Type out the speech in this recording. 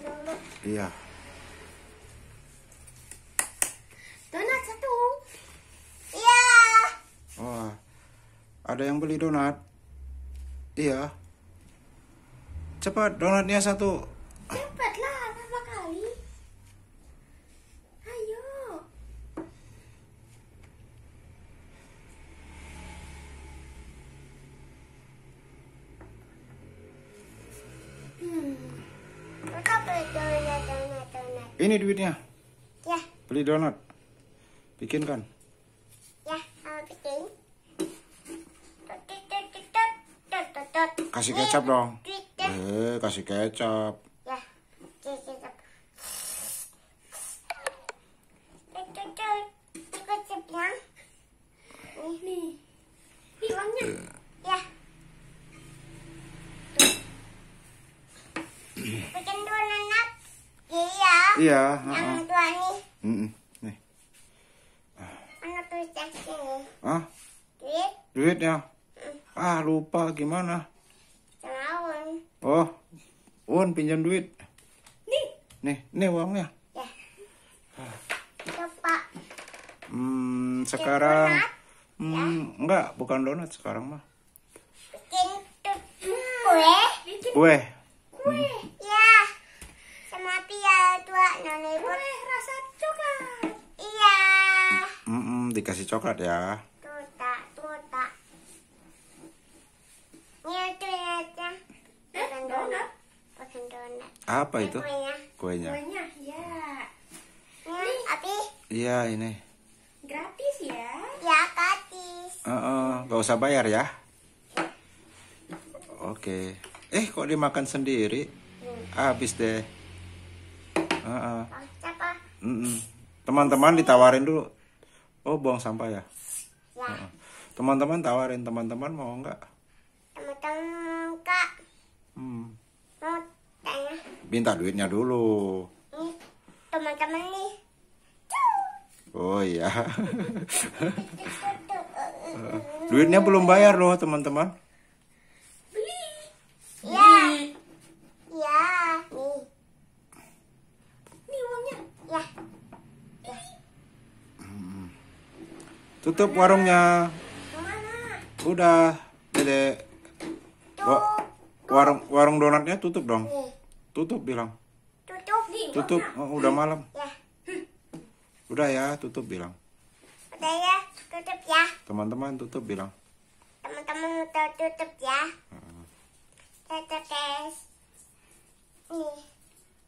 dulu. Iya. Donat satu. Iya. Oh, ada yang beli donat? Iya. Cepat, donatnya satu. Donat, donat, donat. Ini duitnya. Ya, Beli donat. Bikinkan. ya, mau bikin. Tut, tut, tut. Kasih kecap dong. Eh, kasih kecap. Ya, kasih kecap. Tut, tut, tut. Ini kecapnya. Nih, nih. Ini uangnya. Ya. Bikin donat. Iya. Yang heeh. dua nih. Mm-mm. Nih. Mana tulisnya sini? Ah, Duit duitnya. Ah, lupa gimana? setahun. Oh, Un pinjam duit. Nih. Nih, nih uangnya. Ya. Coba. Hmm, sekarang donat. hmm, enggak, bukan donat sekarang mah. Bikin kue. Kue. Kue. Ya. Sama pia tua nona ibu. Kue rasa coklat. Iya. Mm-mm, dikasih coklat ya. Tuta, tuta. Ini donatnya. Bukan donat. Bukan donat. Apa itu? Kuenya. Kuenya. Kuenya, ya. Ini api. Iya, ini. Gratis ya. Ya, katis. Heeh, gak usah bayar ya. Oke. Eh, kok dimakan sendiri? Habis deh. Heeh. Siapa? Mm-mm. Teman-teman ditawarin dulu. Oh, buang sampah ya. Ya. Teman-teman tawarin, teman-teman mau nggak? Teman-teman kak. Hmm. Mau tanya. Minta duitnya dulu. Teman-teman nih. Oh iya. duitnya belum bayar loh, teman-teman. Ya. Ya. Nih. Ini uangnya. Ya. Tutup warungnya. Udah, Dede. Wa- warung warung donatnya tutup dong. Nih. Tutup bilang. Tutup. Nih. Tutup. Oh, udah malam. Ya. Udah ya, tutup bilang. Udah ya. Tutup ya. Teman-teman tutup bilang. Teman-teman tutup ya. Tutup tes.